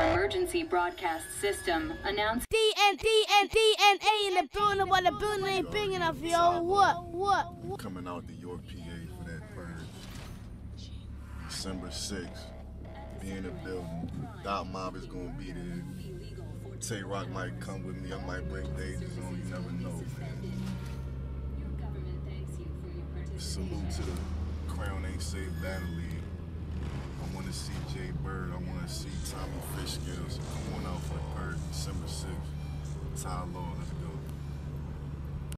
is your emergency broadcast system. Announce DN, DN, DNA in the building while the building ain't big enough, yo. What? What? Coming out to York, PA for that purge. December 6th. Be in the building. Dot Mob is gonna be there. Tay Rock might come with me. I might break daisies on. You never know, man. Salute to the Crown Ain't Safe Battle League. So come on out for the purge December 6th. Ty Law, let's go.